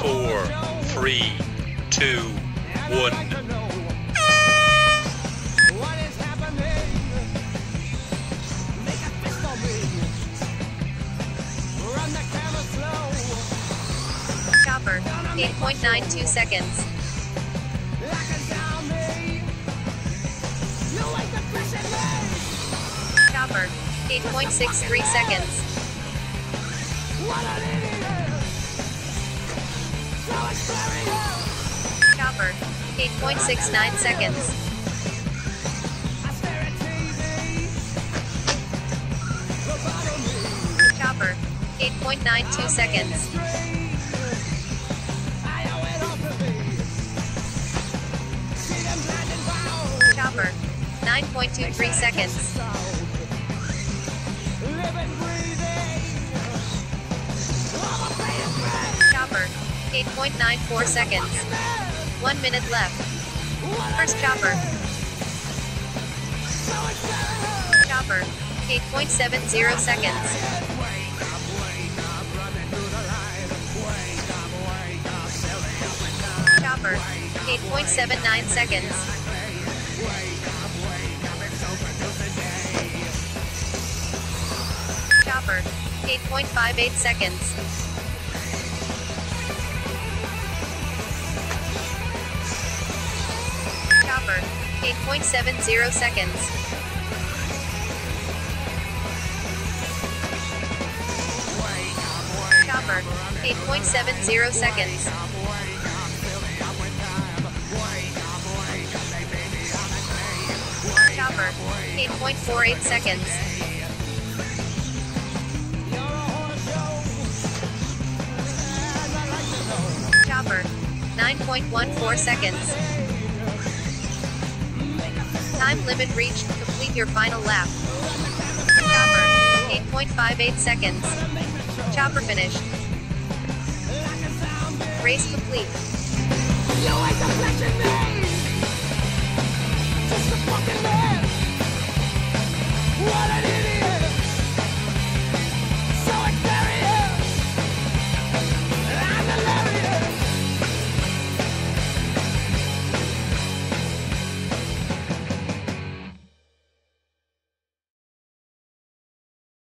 Four, three, two, one. Chopper, 8.92 seconds. Chopper, 8.63 seconds. Chopper, 8.69 seconds. Chopper, 8.92 seconds. Chopper, 9.23 seconds. 8.94 seconds. One minute left. First chopper. Chopper, 8.70 seconds. Chopper, 8.79 seconds. Chopper, 8.58 seconds. Chopper, 8.70 seconds. Chopper, 8.70 seconds. Chopper, 8.48 seconds. Chopper, 9.14 seconds. Time limit reached. Complete your final lap. Chopper, 8.58 seconds. Chopper finished. Race complete. You ain't.